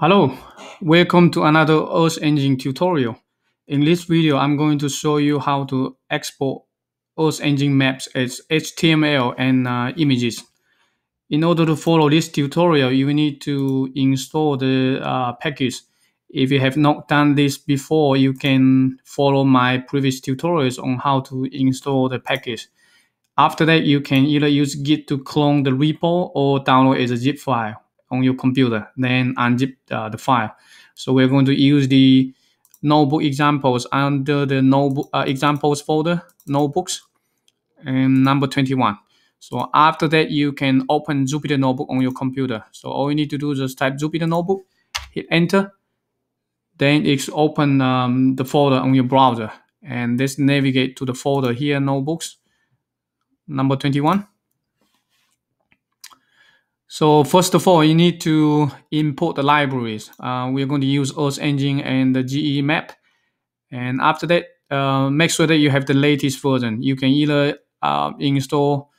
Hello, welcome to another Earth Engine tutorial. In this video, I'm going to show you how to export Earth Engine maps as HTML and uh, images. In order to follow this tutorial, you need to install the uh, package. If you have not done this before, you can follow my previous tutorials on how to install the package. After that, you can either use Git to clone the repo or download as a zip file on your computer, then unzip uh, the file. So we're going to use the notebook examples under the notebook uh, examples folder, notebooks, and number 21. So after that, you can open Jupyter Notebook on your computer. So all you need to do is just type Jupyter Notebook, hit enter, then it's open um, the folder on your browser, and let's navigate to the folder here, notebooks, number 21. So first of all, you need to import the libraries. Uh, we're going to use Earth Engine and the geemap. And after that, uh, make sure that you have the latest version. You can either uh, install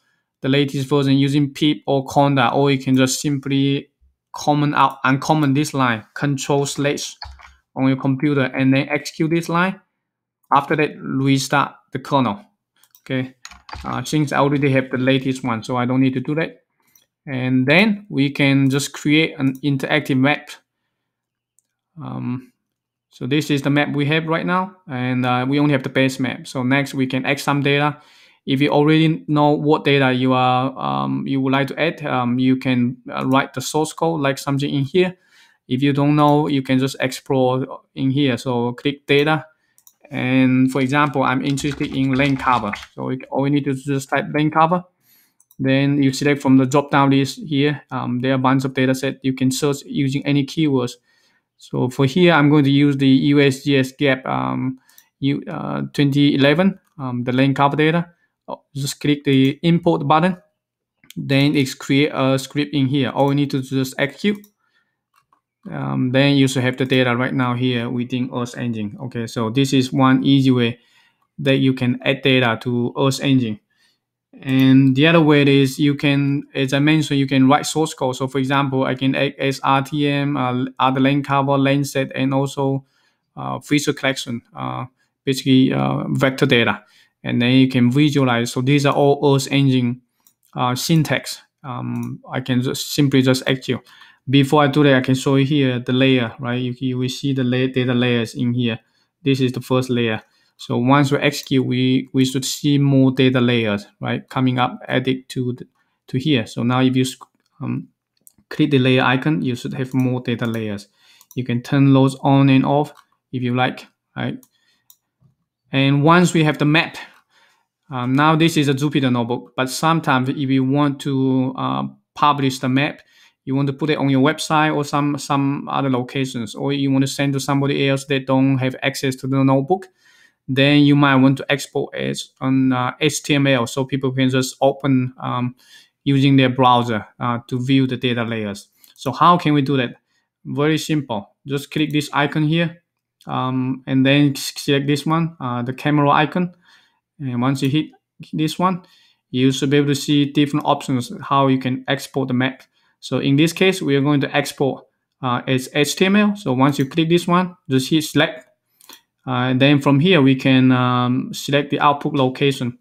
the latest version using pip or conda, or you can just simply comment out uncomment this line, control slash on your computer, and then execute this line. After that, restart the kernel. Okay, uh, since I already have the latest one, so I don't need to do that and then we can just create an interactive map. Um, so this is the map we have right now, and uh, we only have the base map. So next we can add some data. If you already know what data you are um, you would like to add, um, you can uh, write the source code like something in here. If you don't know, you can just explore in here. So click data, and for example, I'm interested in land cover. So all we need to just type land cover then you select from the drop down list here. Um, there are a bunch of data set you can search using any keywords. So for here, I'm going to use the USGS gap um, U, uh, 2011, um, the land cover data. Oh, just click the import button. Then it's create a script in here. All you need to do is just execute. Um, then you should have the data right now here within Earth Engine. Okay, so this is one easy way that you can add data to Earth Engine. And the other way is you can, as I mentioned, you can write source code. So for example, I can add SRTM, uh, add land cover, Landsat, and also uh, feature collection, uh, basically uh, vector data. And then you can visualize. So these are all Earth Engine uh, syntax. Um, I can just simply just execute. Before I do that, I can show you here the layer, right? You, you will see the data layers in here. This is the first layer. So once we execute, we, we should see more data layers, right, coming up added to the, to here. So now if you um, click the layer icon, you should have more data layers. You can turn those on and off if you like, right? And once we have the map, um, now this is a Jupyter notebook, but sometimes if you want to uh, publish the map, you want to put it on your website or some some other locations, or you want to send to somebody else that don't have access to the notebook, then you might want to export it on uh, HTML so people can just open um, using their browser uh, to view the data layers. So how can we do that? Very simple. Just click this icon here um, and then select this one, uh, the camera icon. And once you hit this one, you should be able to see different options how you can export the map. So in this case, we are going to export uh, as HTML. So once you click this one, just hit select and then from here, we can um, select the output location.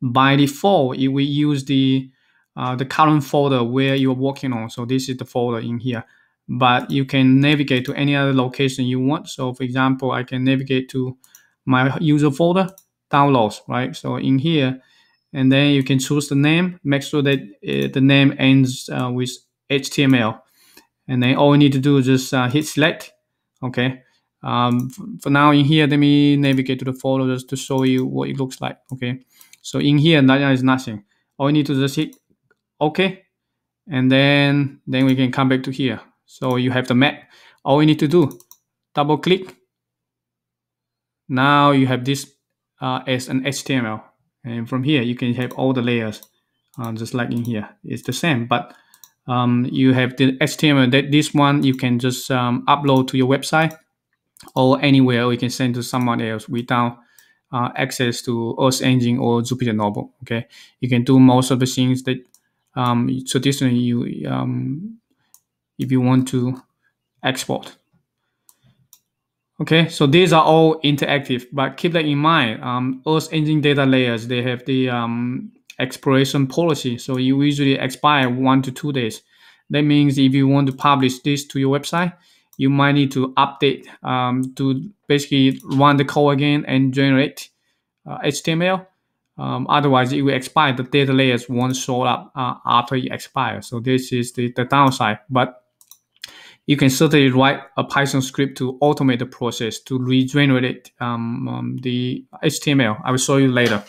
By default, we use the uh, the current folder where you're working on. So this is the folder in here. But you can navigate to any other location you want. So for example, I can navigate to my user folder, downloads, right? So in here, and then you can choose the name. Make sure that uh, the name ends uh, with HTML. And then all you need to do is just uh, hit select. Okay. Um, for now in here, let me navigate to the folder just to show you what it looks like. Okay. So in here, that is nothing. All you need to just hit OK. And then, then we can come back to here. So you have the map. All you need to do, double click. Now you have this uh, as an HTML. And from here, you can have all the layers, uh, just like in here. It's the same, but um, you have the HTML. That this one you can just um, upload to your website or anywhere we can send to someone else without uh, access to Earth Engine or Jupyter Notebook. Okay, you can do most of the things that um, traditionally you um, if you want to export. Okay, so these are all interactive, but keep that in mind. Um, Earth Engine data layers, they have the um, expiration policy. So you usually expire one to two days. That means if you want to publish this to your website, you might need to update um, to basically run the code again and generate uh, HTML. Um, otherwise, it will expire. The data layers won't show up uh, after it expires. So this is the, the downside. But you can certainly write a Python script to automate the process to regenerate um, um, the HTML. I will show you later.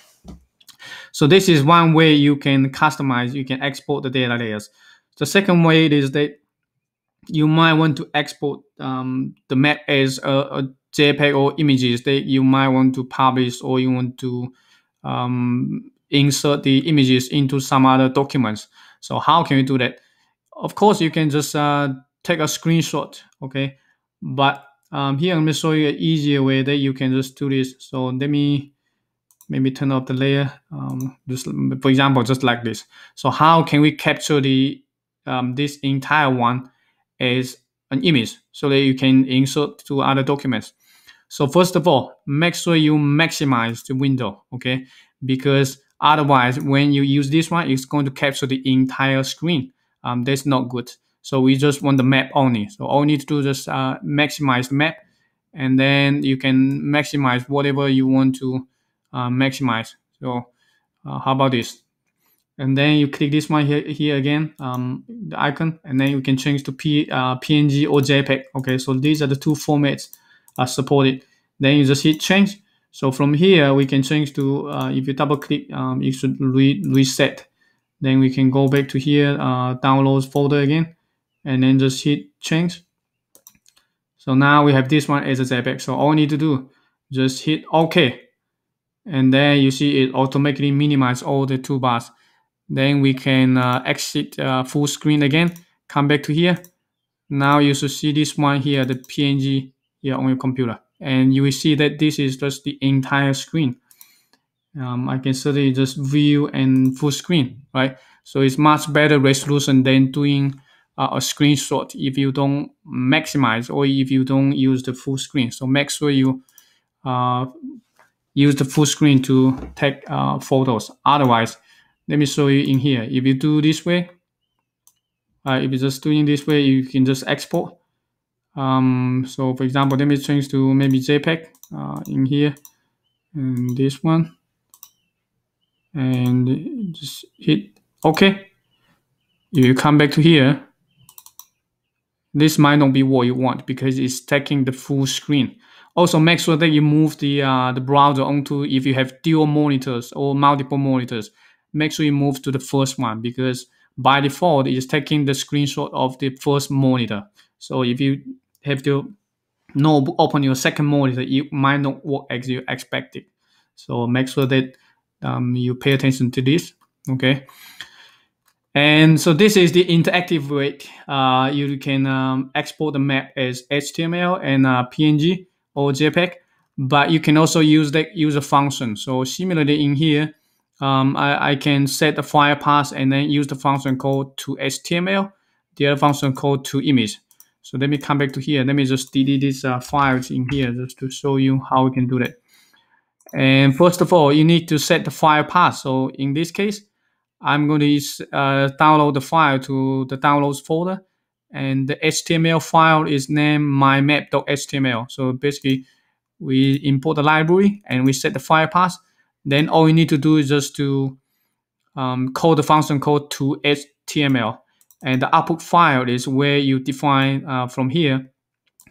So this is one way you can customize, you can export the data layers. The second way is that you might want to export um, the map as a, a, JPEG or images that you might want to publish or you want to um, insert the images into some other documents. So how can you do that? Of course, you can just uh, take a screenshot, okay? But um, here I'm gonna show you an easier way that you can just do this. So let me maybe turn off the layer, um, just for example, just like this. So how can we capture the um, this entire one as an image so that you can insert to other documents? So first of all, make sure you maximize the window, okay? Because otherwise, when you use this one, it's going to capture the entire screen. Um, that's not good. So we just want the map only. So all you need to do is just uh, maximize the map, and then you can maximize whatever you want to uh, maximize. So uh, how about this? And then you click this one here, here again, um, the icon, and then you can change to P, uh, PNG or JPEG. Okay, so these are the two formats are supported. Then you just hit change. So from here, we can change to, uh, if you double click, um, you should re reset. Then we can go back to here, uh, downloads folder again and then just hit change. So now we have this one as a JPEG. So all we need to do, just hit OK. And then you see it automatically minimize all the toolbars. Then we can uh, exit uh, full screen again, come back to here. Now you should see this one here, the PNG here on your computer. And you will see that this is just the entire screen. Um, I can certainly just view and full screen, right? So it's much better resolution than doing uh, a screenshot if you don't maximize or if you don't use the full screen. So make sure you uh, use the full screen to take uh, photos. Otherwise, let me show you in here. If you do this way, uh, if you're just doing this way, you can just export. Um, so for example, let me change to maybe JPEG uh, in here and this one and just hit OK. You come back to here, this might not be what you want because it's taking the full screen. Also, make sure that you move the uh, the browser onto if you have dual monitors or multiple monitors. Make sure you move to the first one because by default it's taking the screenshot of the first monitor. So if you have to no open your second monitor, it might not work as you expected. So make sure that um, you pay attention to this. Okay. And so this is the interactive way. Uh, you can um, export the map as HTML and uh, PNG or JPEG, but you can also use the user function. So similarly in here, um, I, I, can set the file path and then use the function called to HTML, the other function called to image. So let me come back to here. Let me just delete these uh, files in here just to show you how we can do that. And first of all, you need to set the file path. So in this case, I'm going to uh, download the file to the downloads folder. And the HTML file is named mymap.html. So basically, we import the library and we set the file path. Then all you need to do is just to um, call the function code to HTML. And the output file is where you define uh, from here.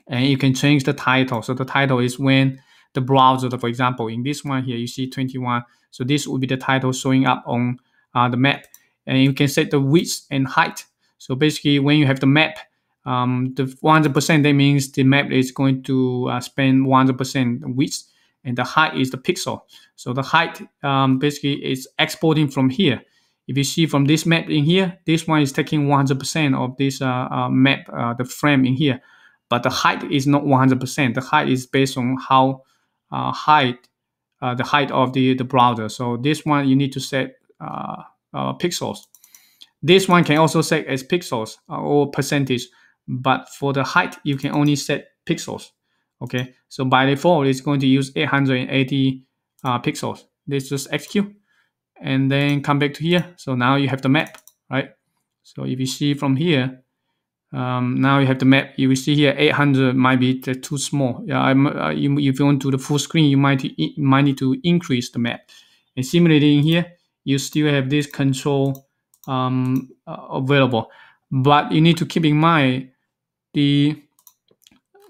And you can change the title. So the title is when the browser, for example, in this one here, you see 21. So this will be the title showing up on uh, the map. And you can set the width and height. So basically, when you have the map, um, the 100% that means the map is going to uh, spend 100% width, and the height is the pixel. So the height um, basically is exporting from here. If you see from this map in here, this one is taking 100% of this uh, uh, map, uh, the frame in here. But the height is not 100%. The height is based on how uh, height, uh, the height of the, the browser. So this one you need to set uh, pixels. This one can also set as pixels or percentage, but for the height, you can only set pixels. Okay, so by default, it's going to use 880 uh, pixels. Let's just execute and then come back to here. So now you have the map, right? So if you see from here, um, now you have the map. You will see here 800 might be too small. Yeah, uh, you, if you want to do the full screen, you might might need to increase the map. And similarly in here, you still have this control um, uh, available, but you need to keep in mind the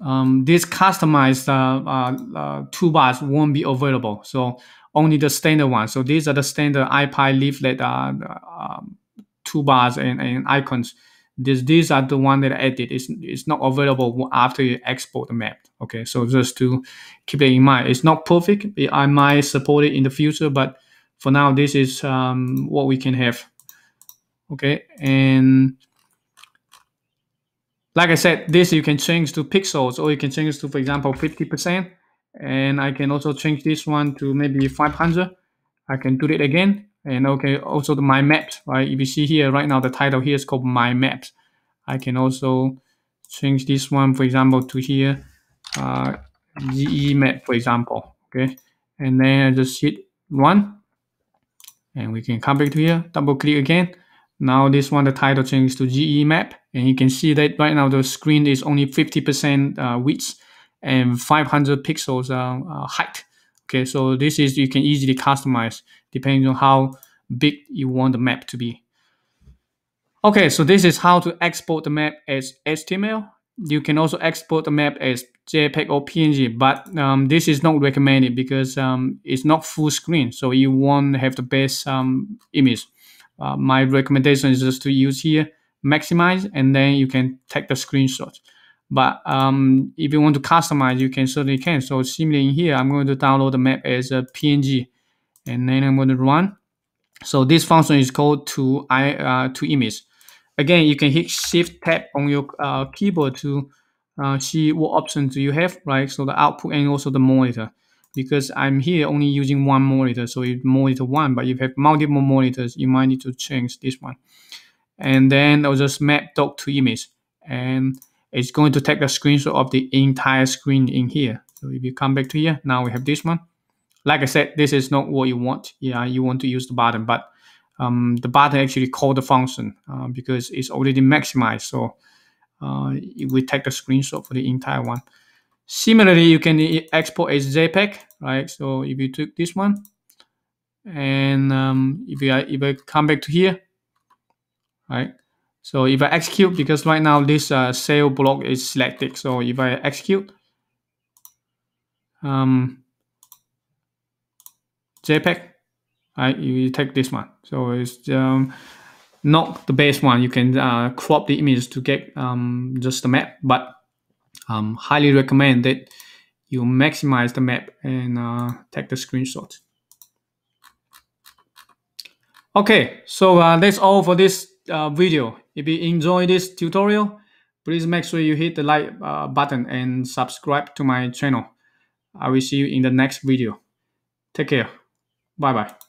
um, this customized uh, uh, uh, toolbars won't be available. So only the standard one. So these are the standard ipyleaflet uh, um, toolbars and, and icons. This, these are the one that I added. It's, it's not available after you export the map. Okay, so just to keep it in mind, it's not perfect. I might support it in the future, but for now, this is um, what we can have. Okay, and like I said, this you can change to pixels or you can change to, for example, 50%. And I can also change this one to maybe 500. I can do it again. And okay, also the my maps, right? If you see here right now, the title here is called my maps. I can also change this one, for example, to here, uh, geemap, for example, okay? And then I just hit one and we can come back to here, double click again. Now this one, the title changes to geemap and you can see that right now the screen is only 50% uh, width and 500 pixels uh, uh, height. Okay, so this is you can easily customize depending on how big you want the map to be. Okay, so this is how to export the map as HTML. You can also export the map as JPEG or PNG, but um, this is not recommended because um, it's not full screen, so you won't have the best um, image. Uh, my recommendation is just to use here maximize and then you can take the screenshot. But um, if you want to customize, you can certainly can. So similarly in here, I'm going to download the map as a PNG and then I'm going to run. So this function is called to I uh, to image. Again, you can hit Shift Tab on your uh, keyboard to uh, see what options do you have, right? So the output and also the monitor. Because I'm here only using one monitor, so it's monitor one. But if you have multiple monitors, you might need to change this one and then I'll just map doc to image and it's going to take a screenshot of the entire screen in here. So if you come back to here, now we have this one. Like I said, this is not what you want. Yeah, you want to use the button, but um, the button actually call the function uh, because it's already maximized. So uh, it will take a screenshot for the entire one. Similarly, you can export as JPEG, right? So if you took this one, and um, if you if I come back to here, right? So if I execute, because right now this uh, cell block is selected, so if I execute, um, JPEG, right, you take this one. So it's um, not the best one. You can uh, crop the image to get um, just the map, but um, highly recommend that you maximize the map and uh, take the screenshot. Okay, so uh, that's all for this uh, video. If you enjoy this tutorial, please make sure you hit the like uh, button and subscribe to my channel. I will see you in the next video. Take care. Bye bye.